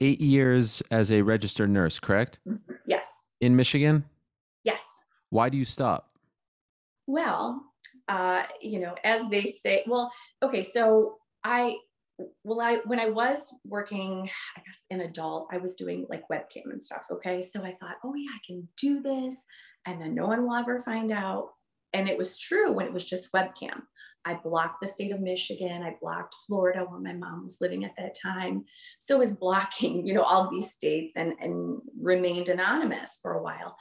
eight years as a registered nurse, correct? Yes. In Michigan? Yes. Why do you stop? Well, uh, you know, as they say, well, okay, so I well i when i was working i guess in adult i was doing like webcam and stuff okay so i thought oh yeah i can do this and then no one will ever find out and it was true when it was just webcam i blocked the state of michigan i blocked florida where my mom was living at that time so I was blocking you know all these states and and remained anonymous for a while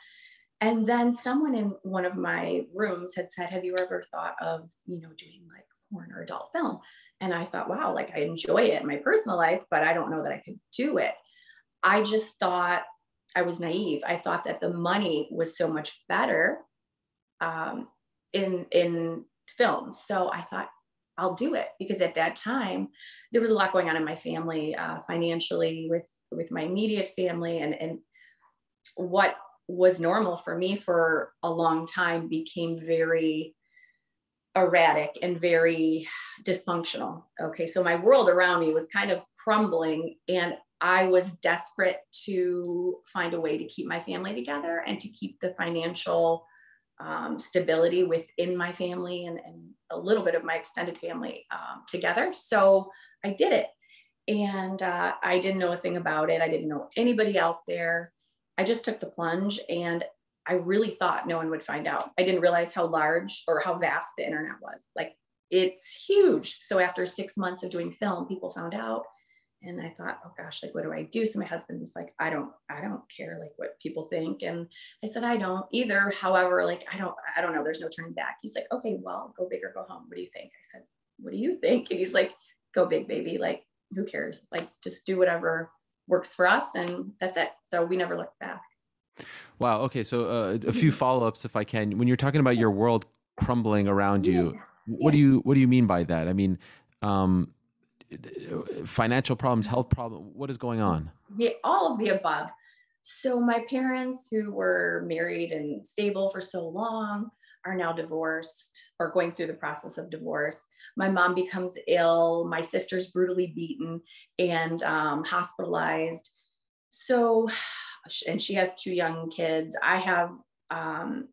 and then someone in one of my rooms had said have you ever thought of you know doing like porn or adult film and I thought, wow, like I enjoy it in my personal life, but I don't know that I could do it. I just thought I was naive. I thought that the money was so much better um, in in film. So I thought I'll do it because at that time there was a lot going on in my family uh, financially with with my immediate family and and what was normal for me for a long time became very erratic and very dysfunctional. Okay, so my world around me was kind of crumbling, and I was desperate to find a way to keep my family together and to keep the financial um, stability within my family and, and, a little bit of my extended family um, together. So I did it. And uh, I didn't know a thing about it. I didn't know anybody out there. I just took the plunge and I really thought no one would find out. I didn't realize how large or how vast the internet was. Like it's huge. So after six months of doing film, people found out. And I thought, oh gosh, like what do I do? So my husband was like, I don't, I don't care like what people think. And I said, I don't either. However, like I don't, I don't know. There's no turning back. He's like, okay, well, go big or go home. What do you think? I said, what do you think? And he's like, go big, baby. Like, who cares? Like just do whatever works for us. And that's it. So we never looked back. Wow. Okay. So uh, a few follow ups, if I can. When you're talking about your world crumbling around you, yeah. what yeah. do you what do you mean by that? I mean, um, financial problems, health problem. What is going on? Yeah, all of the above. So my parents, who were married and stable for so long, are now divorced or going through the process of divorce. My mom becomes ill. My sister's brutally beaten and um, hospitalized. So and she has two young kids. I have, um,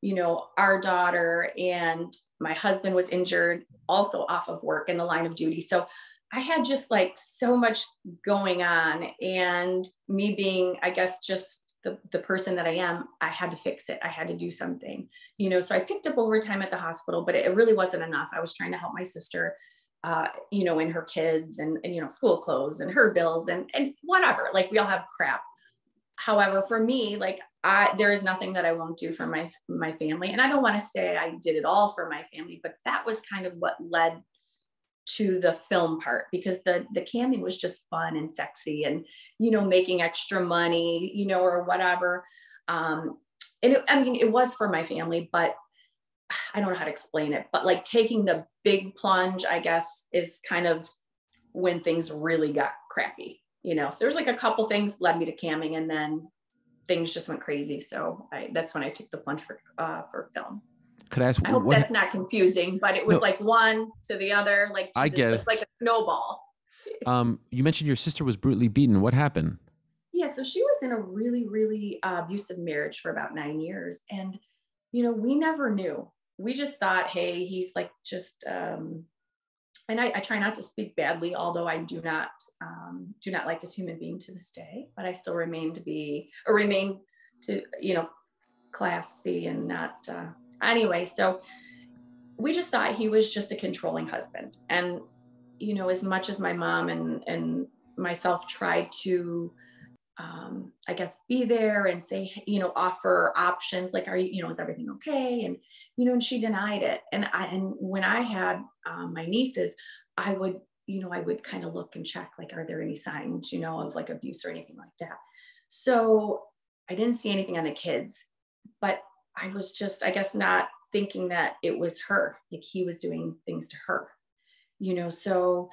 you know, our daughter and my husband was injured also off of work in the line of duty. So I had just like so much going on and me being, I guess, just the, the person that I am, I had to fix it. I had to do something, you know, so I picked up overtime at the hospital, but it really wasn't enough. I was trying to help my sister uh, you know, in her kids and, and, you know, school clothes and her bills and, and whatever, like we all have crap however for me like i there is nothing that i won't do for my my family. And i don't want to say i did it all for my family but that was kind of what led to the film part because the the camming was just fun and sexy and you know making extra money you know or whatever. Um and it, i mean it was for my family but i don't know how to explain it but like taking the big plunge i guess is kind of when things really got crappy you know, so there's like a couple things led me to camming and then things just went crazy. So I, that's when I took the plunge for, uh, for film. Could I ask? I hope what, that's not confusing, but it was no, like one to the other. Like Jesus, I get it. like a snowball. Um, you mentioned your sister was brutally beaten. What happened? Yeah, so she was in a really, really uh, abusive marriage for about nine years, and you know, we never knew. We just thought, hey, he's like just um, and I, I, try not to speak badly, although I do not um, do not like this human being to this day. But I still remain to be or remain to you know classy and not uh, anyway. So we just thought he was just a controlling husband, and you know as much as my mom and and myself tried to um, I guess be there and say, you know, offer options like, are you, you know, is everything okay? And, you know, and she denied it. And I, and when I had um, my nieces, I would, you know, I would kind of look and check, like, are there any signs, you know, of like abuse or anything like that? So I didn't see anything on the kids, but I was just, I guess, not thinking that it was her, like he was doing things to her, you know? So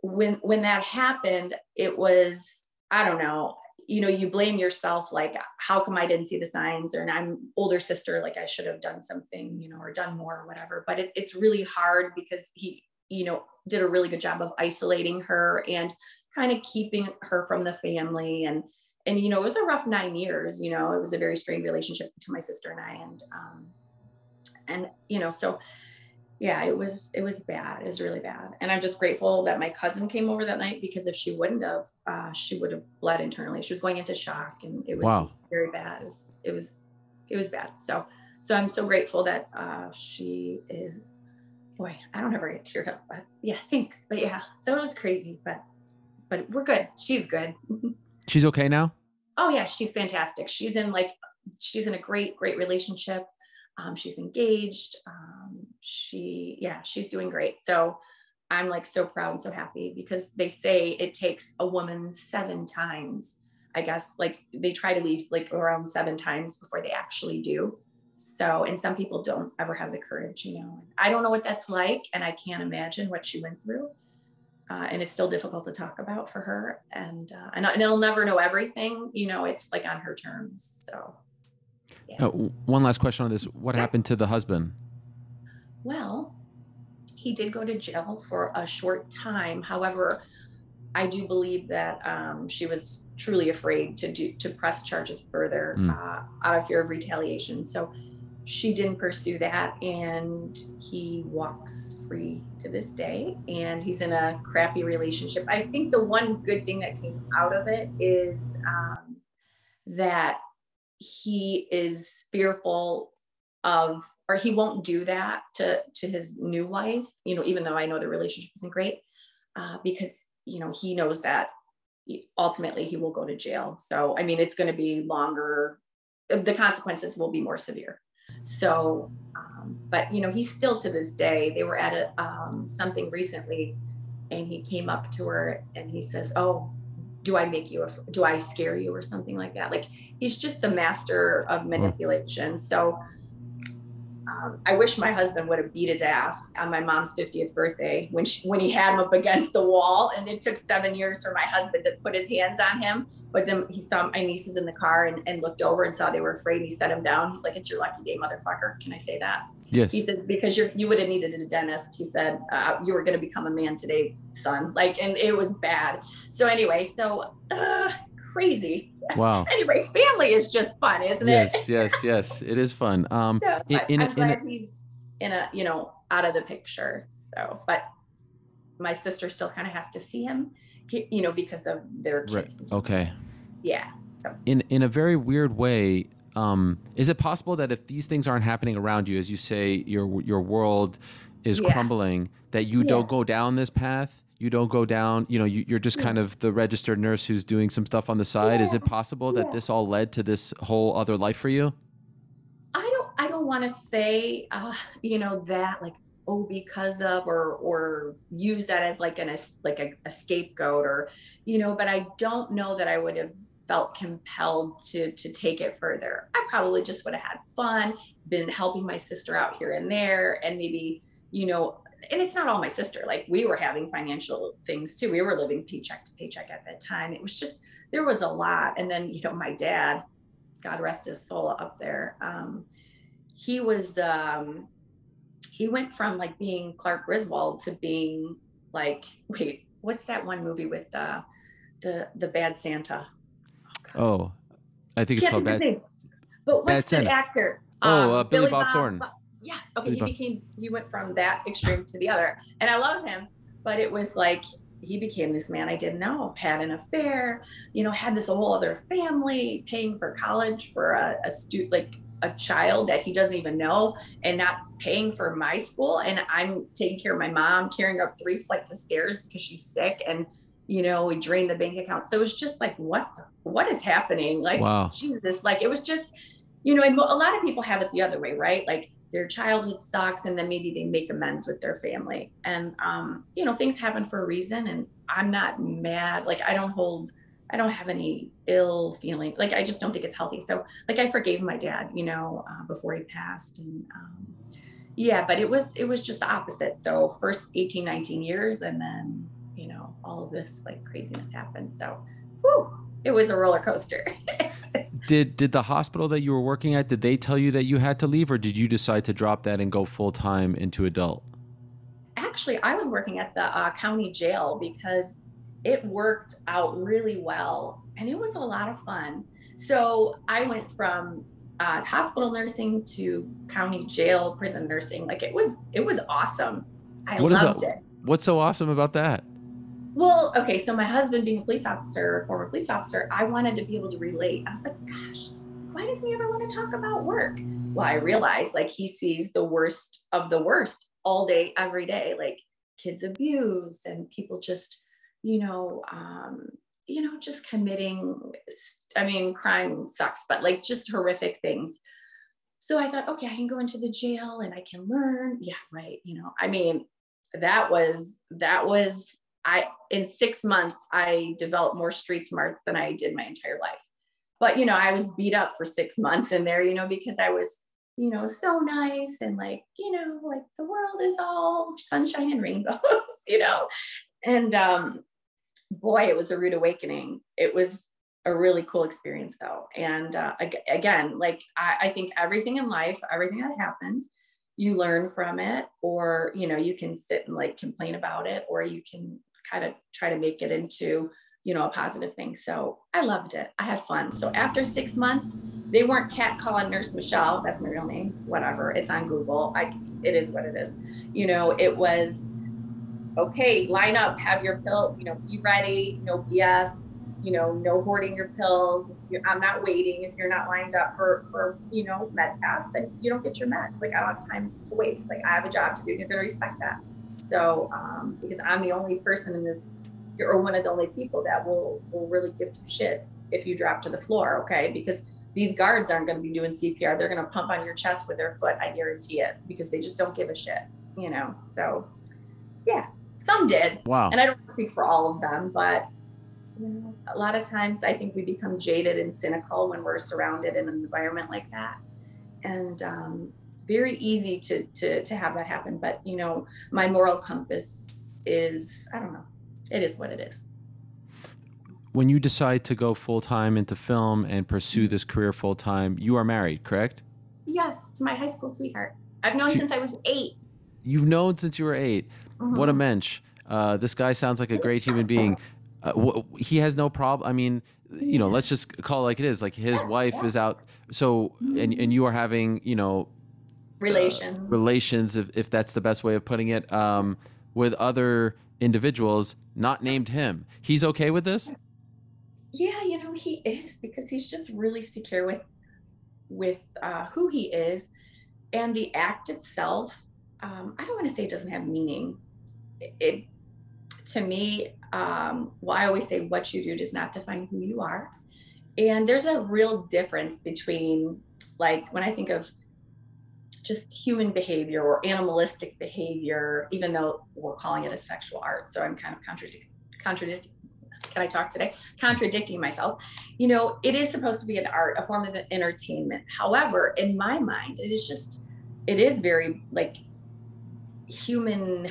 when, when that happened, it was, I don't know, you know, you blame yourself, like, how come I didn't see the signs? Or and I'm older sister, like I should have done something, you know, or done more or whatever. But it, it's really hard because he, you know, did a really good job of isolating her and kind of keeping her from the family and and you know it was a rough nine years you know it was a very strained relationship between my sister and i and um and you know so yeah it was it was bad. It was really bad. And i'm just grateful that my cousin came over that night because if she wouldn't have uh, she would have bled internally. She was going into shock and it was wow. very bad. It was, it was it was bad. So so i'm so grateful that uh, she is boy i don't ever get teared up but yeah thanks. But yeah so it was crazy but but we're good. She's good. She's okay now? Oh yeah she's fantastic. She's in like she's in a great great relationship um, she's engaged. Um, she, yeah, she's doing great. So I'm like so proud and so happy because they say it takes a woman seven times. I guess like they try to leave like around seven times before they actually do. So, and some people don't ever have the courage, you know. I don't know what that's like, and I can't imagine what she went through. Uh, and it's still difficult to talk about for her, and uh, and, and I'll never know everything, you know. It's like on her terms. So, yeah. Uh, one last question on this. What yeah. happened to the husband? Well, he did go to jail for a short time. However, I do believe that um, she was truly afraid to do to press charges further mm. uh, out of fear of retaliation. So she didn't pursue that, and he walks free to this day. And he's in a crappy relationship. I think the one good thing that came out of it is um, that he is fearful of or he won't do that to to his new wife you know even though i know the relationship isn't great uh, because you know he knows that ultimately he will go to jail. So i mean it's going to be longer the consequences will be more severe. So um, but you know he's still to this day they were at a um, something recently and he came up to her and he says oh do I make you, do I scare you or something like that? Like he's just the master of mm. manipulation. So um, I wish my husband would have beat his ass on my mom's 50th birthday when she, when he had him up against the wall. And it took seven years for my husband to put his hands on him. But then he saw my nieces in the car and, and looked over and saw they were afraid. He set him down. He's like, "It's your lucky day, motherfucker." Can I say that? Yes. He said because you you would have needed a dentist. He said uh, you were going to become a man today, son. Like, and it was bad. So anyway, so uh, crazy. Wow. anyway, family is just fun, isn't yes, it? yes, yes, yes. It is fun. Um, so, in, in, I'm glad in a, he's in a you know out of the picture. So, but my sister still kind of has to see him, you know, because of their kids. Right. Okay. Yeah. So. In in a very weird way, um, is it possible that if these things aren't happening around you, as you say, your your world is yeah. crumbling, that you yeah. don't go down this path? You don't go down. You know, you, are just kind of the registered nurse who's doing some stuff on the side. Yeah. Is it possible that this all led to this whole other life for you? I don't. I don't want to say, uh, you know, that like oh because of or or use that as like an like a, a scapegoat or you know but i don't know that i would have felt compelled to to take it further. I probably just would have had fun, been helping my sister out here and there, and maybe you know. And it's not all my sister. Like we were having financial things too. We were living paycheck to paycheck at that time. It was just there was a lot. And then you know my dad, God rest his soul up there. Um, he was um, he went from like being Clark Griswold to being like wait what's that one movie with uh, the the bad Santa Oh, I think it's called Bad. But what's Bad the actor? Oh, um, uh, Billy, Billy Bob, Bob Thornton. Yes. Okay. He became. He went from that extreme to the other, and I love him. But it was like he became this man I didn't know, had an affair, you know, had this whole other family, paying for college for a, a student, like a child that he doesn't even know, and not paying for my school. And I'm taking care of my mom, carrying up three flights of stairs because she's sick, and you know, we drained the bank account. So it was just like, what, what is happening? Like, wow. Jesus, like it was just, you know, and a lot of people have it the other way, right? Like their childhood sucks and then maybe they make amends with their family. And, um, you know, things happen for a reason. And I'm not mad. Like I don't hold, I don't have any ill feeling. Like I just don't think it's healthy. So like I forgave my dad, you know, uh, before he passed. And, um, yeah, but it was, it was just the opposite. So first 18, 19 years and then you know, all of this like craziness happened. So, whew, it was a roller coaster. did did the hospital that you were working at did they tell you that you had to leave or did you decide to drop that and go full time into adult? Actually, I was working at the uh, county jail because it worked out really well and it was a lot of fun. So I went from uh, hospital nursing to county jail prison nursing. Like it was, it was awesome. I What is loved that- it. What's so awesome about that? Well, okay, so my husband being a police officer, former police officer, I wanted to be able to relate. I was like, gosh, why does he ever want to talk about work? Well, I realized like he sees the worst of the worst all day, every day, like kids abused and people just, you know, um, you know, just committing, I mean, crime sucks, but like just horrific things. So I thought, okay, I can go into the jail and I can learn. Yeah, right. You know, I mean, that was, that was I in six months I developed more street smarts than I did my entire life. But you know, I was beat up for six months in there, you know, because I was, you know, so nice and like, you know, like the world is all sunshine and rainbows, you know. And um boy, it was a rude awakening. It was a really cool experience though. And uh, again, like I, I think everything in life, everything that happens, you learn from it, or you know, you can sit and like complain about it, or you can kind of try to make it into you know a positive thing. So i loved it. I had fun. So after six months they weren't cat calling nurse michelle that's my real name whatever it's on google. I it is what it is. You know it was okay line up have your pill you know be ready no bs you know no hoarding your pills. I'm not waiting if you're not lined up for for you know med pass then you don't get your meds. Like i don't have time to waste. Like i have a job to do you're going to respect that so, um, because I'm the only person in this, or one of the only people that will will really give two shits if you drop to the floor, okay? Because these guards aren't going to be doing CPR; they're going to pump on your chest with their foot. I guarantee it, because they just don't give a shit, you know. So, yeah, some did, Wow. and I don't speak for all of them, but you know, a lot of times I think we become jaded and cynical when we're surrounded in an environment like that, and um, very easy to to to have that happen. But you know, my moral compass is I don't know, it is what it is. When you decide to go full time into film and pursue this career full time, you are married, correct? Yes, to my high school sweetheart. I've known To- since I was 8 You've known since you were eight. What a Mhm. mensch. Uh, this guy sounds like a great human being. Uh, wh- he has no problem. I mean, you know, let's just call it like it is. Like his wife is out. So, and, and you are having, you know, relations. relations, if, if that's the best way of putting it, um, with other individuals not named him. He's okay with this? yeah you know he is because he's just really secure with with uh, who he is and the act itself um, i don't want to say it doesn't have meaning it, it to me um, well i always say what you do does not define who you are and there's a real difference between like when i think of just human behavior or animalistic behavior even though we're calling it a sexual art so i'm kind of contradicting contradicting can I talk today? Contradicting myself. You know, it is supposed to be an art, a form of entertainment. However, in my mind, it is just, it is very like human.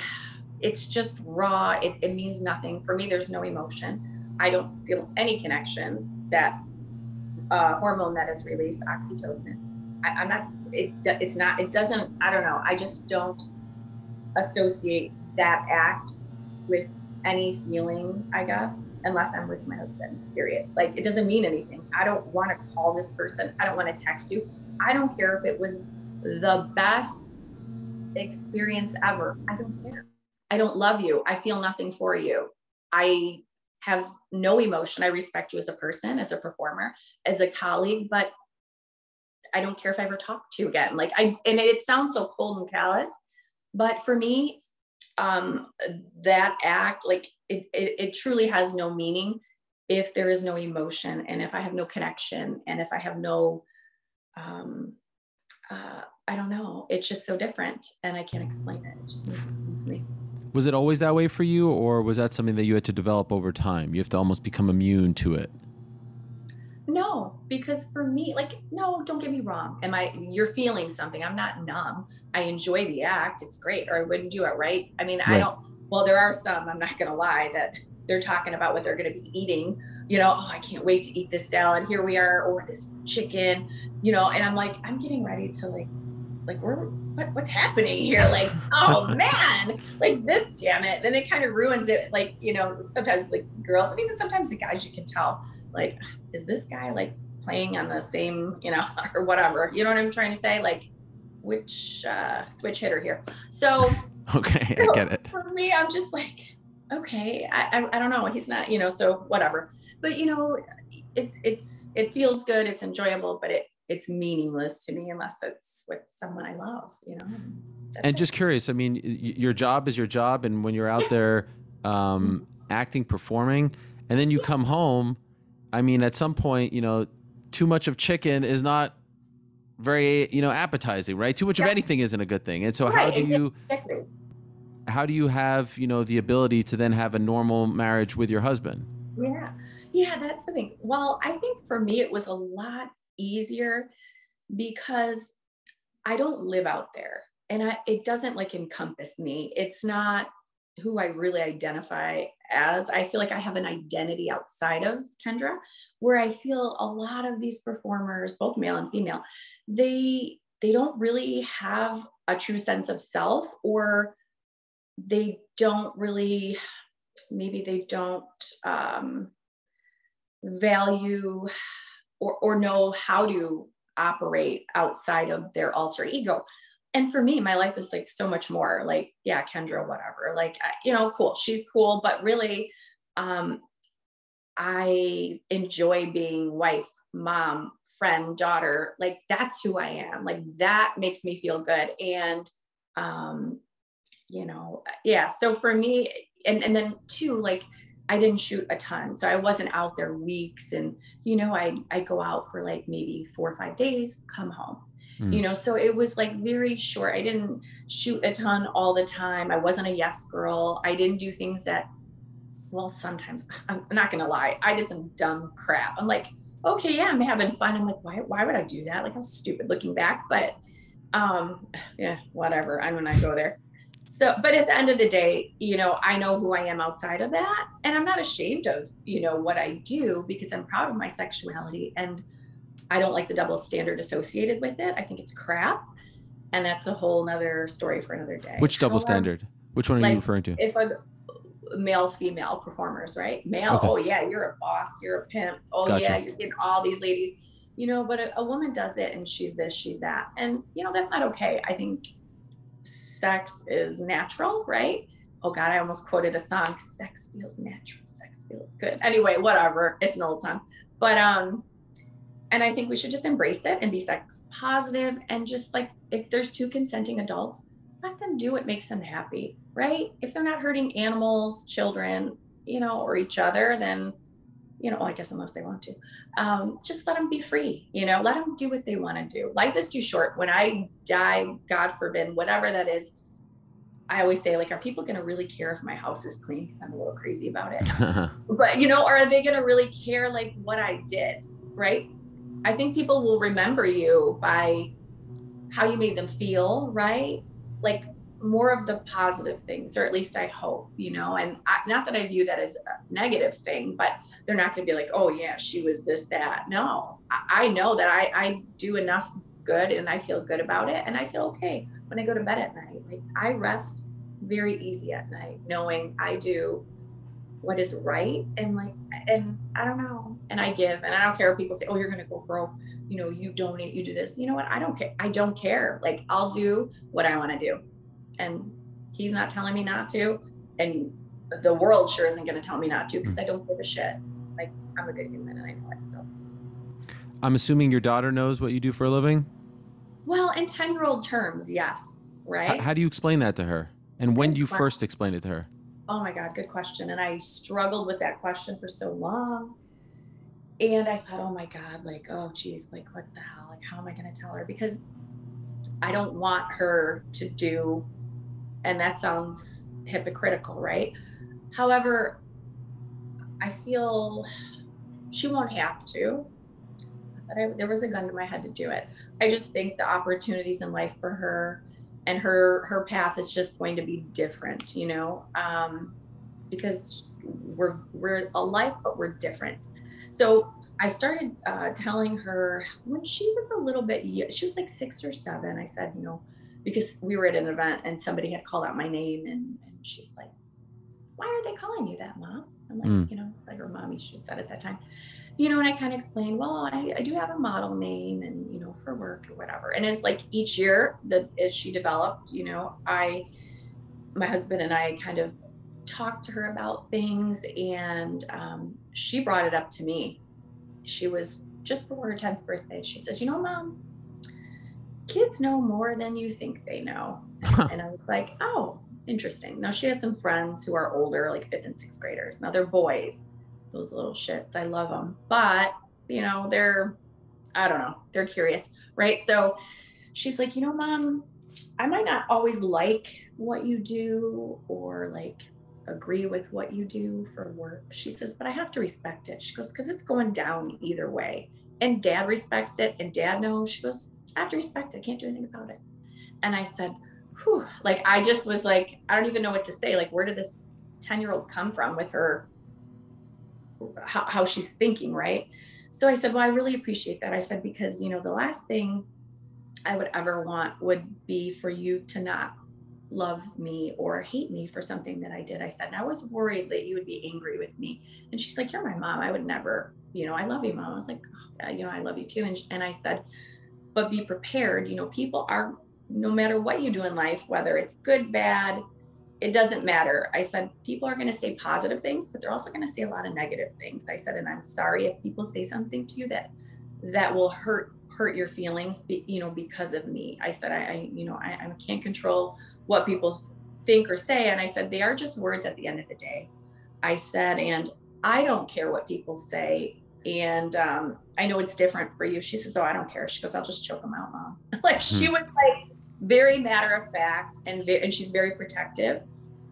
It's just raw. It, it means nothing. For me, there's no emotion. I don't feel any connection. That uh, hormone that is released, oxytocin. I, I'm not, it, it's not, it doesn't, I don't know. I just don't associate that act with any feeling, I guess, unless I'm with my husband, period. Like it doesn't mean anything. I don't want to call this person. I don't want to text you. I don't care if it was the best experience ever. I don't care. I don't love you. I feel nothing for you. I have no emotion. I respect you as a person, as a performer, as a colleague, but I don't care if I ever talk to you again. Like I, and it sounds so cold and callous, but for me, um, that act, like it, it, it truly has no meaning if there is no emotion and if I have no connection and if I have no, um, uh, I don't know, it's just so different and I can't explain it. It just means something to me. Was it always that way for you, or was that something that you had to develop over time? You have to almost become immune to it. No, because for me, like, no, don't get me wrong. Am I, you're feeling something. I'm not numb. I enjoy the act. It's great, or I wouldn't do it, right? I mean, I don't, well, there are some, I'm not going to lie, that they're talking about what they're going to be eating. You know, oh, I can't wait to eat this salad. Here we are, or this chicken, you know, and I'm like, I'm getting ready to like, like we're what, what's happening here? Like, oh man, like this, damn it. Then it kind of ruins it. Like, you know, sometimes like girls and even sometimes the guys, you can tell, like, is this guy like playing on the same, you know, or whatever. You know what I'm trying to say? Like, which uh, switch hitter here? So, okay, so I get it. For me, I'm just like, okay, I, I, I don't know. He's not, you know, so whatever. But you know, it, it's it feels good. It's enjoyable, but it it's meaningless to me unless it's with someone I love. You know. That's and it. just curious. I mean, your job is your job, and when you're out there um, acting, performing, and then you come home. I mean, at some point, you know, too much of chicken is not very you know appetizing right too much yeah. of anything isn't a good thing and so right. how do you exactly. how do you have you know the ability to then have a normal marriage with your husband yeah yeah that's the thing well i think for me it was a lot easier because i don't live out there and I, it doesn't like encompass me it's not who I really identify as. I feel like I have an identity outside of Kendra, where I feel a lot of these performers, both male and female, they they don't really have a true sense of self, or they don't really, maybe they don't um, value or or know how to operate outside of their alter ego and for me my life is like so much more like yeah kendra whatever like you know cool she's cool but really um i enjoy being wife mom friend daughter like that's who i am like that makes me feel good and um you know yeah so for me and and then two like I didn't shoot a ton. So I wasn't out there weeks and you know I I go out for like maybe 4 or 5 days, come home mm. you know so it was like very short. I didn't shoot a ton all the time. I wasn't a yes girl. I didn't do things that well sometimes i'm not gonna lie i did some dumb crap. I'm like okay yeah i'm having fun. I'm like why, why would i do that? Like i'm stupid looking back. But um yeah whatever. I'm gonna go there. So but at the end of the day you know i know who i am outside of that and i'm not ashamed of you know what i do because i'm proud of my sexuality and I don't like the double standard associated with it. I think it's crap. And that's a whole nother story for another day. Which double However, standard? Which one are like, you referring to? If a male female performers, right? Male, okay. oh yeah, you're a boss, you're a pimp. Oh gotcha. yeah, you're getting all these ladies. You know, but a, a woman does it and she's this, she's that. And you know, that's not okay. I think sex is natural, right? Oh God, I almost quoted a song. Sex feels natural. Sex feels good. Anyway, whatever. It's an old song. But um, and I think we should just embrace it and be sex positive and just like if there's two consenting adults, let them do what makes them happy, right? If they're not hurting animals, children, you know, or each other, then you know, well, I guess unless they want to, um, just let them be free, you know, let them do what they want to do. Life is too short. When I die, God forbid, whatever that is, I always say, like, are people going to really care if my house is clean? Because I'm a little crazy about it. but, you know, are they going to really care, like, what I did? Right. I think people will remember you by how you made them feel, right? Like more of the positive things, or at least I hope, you know. And I, not that I view that as a negative thing, but they're not going to be like, oh, yeah, she was this, that. No, I, I know that I, I do enough good and I feel good about it. And I feel okay when I go to bed at night. Like I rest very easy at night, knowing I do what is right and like and i don't know and i give and i don't care if people say oh you're gonna go broke you know you donate you do this. You know what? I don't care i don't care like i'll do what i want to do. And he's not telling me not to and the world sure isn't going to tell me not to because hmm. i don't give a shit. Like i'm a good human and i know it so. I'm assuming your daughter knows what you do for a living? Well in 10 year old terms yes right? how, how do you explain that to her? And when do you first explain it to her Oh my God, good question. And I struggled with that question for so long. And I thought, oh my God, like, oh geez, like what the hell? Like, how am I gonna tell her? Because I don't want her to do, and that sounds hypocritical, right? However, I feel she won't have to, but I, there was a gun to my head to do it. I just think the opportunities in life for her and her her path is just going to be different you know um, because we're we're alike but we're different so i started uh, telling her when she was a little bit she was like six or seven i said you know because we were at an event and somebody had called out my name and, and she's like, why are they calling you that, mom? I'm like, mm. you know, it's like her mommy should have said at that time. You know, and I kind of explained, well, I, I do have a model name and, you know, for work or whatever. And as like each year that as she developed, you know, I, my husband and I kind of talked to her about things and um, she brought it up to me. She was just before her 10th birthday. She says, you know, mom, kids know more than you think they know. and I was like, oh, interesting. Now she has some friends who are older, like fifth and sixth graders. Now they're boys, those little shits. I love them, but you know, they're, I don't know, they're curious, right? So she's like, you know, mom, I might not always like what you do or like agree with what you do for work. She says, but I have to respect it. She goes, because it's going down either way. And dad respects it and dad knows. She goes, I have to respect it. I can't do anything about it. And I said, whew, like I just was like, I don't even know what to say. Like, where did this 10 year old come from with her, how, how she's thinking, right? So I said, well, I really appreciate that. I said, because, you know, the last thing I would ever want would be for you to not love me or hate me for something that I did. I said, and I was worried that you would be angry with me. And she's like, You're my mom. I would never, you know, I love you, mom. I was like, oh, yeah, you know, I love you too. And, and I said, but be prepared. You know, people are, no matter what you do in life, whether it's good, bad, it doesn't matter. I said, people are going to say positive things, but they're also going to say a lot of negative things. I said, and I'm sorry if people say something to you that, that will hurt, hurt your feelings, be, you know, because of me. I said, I, I you know, I, I can't control what people think or say. And I said, they are just words at the end of the day. I said, and I don't care what people say and um, I know it's different for you. She says, "Oh, I don't care." She goes, "I'll just choke them out, mom." like she hmm. was like very matter of fact, and and she's very protective.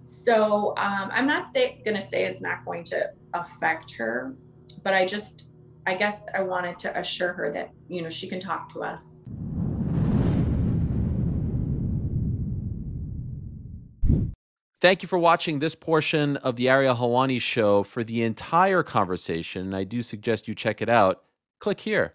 So um, I'm not say, gonna say it's not going to affect her, but I just, I guess I wanted to assure her that you know she can talk to us Thank you for watching this portion of the Ariel Helwani show. For the entire conversation, I do suggest you check it out. Click here.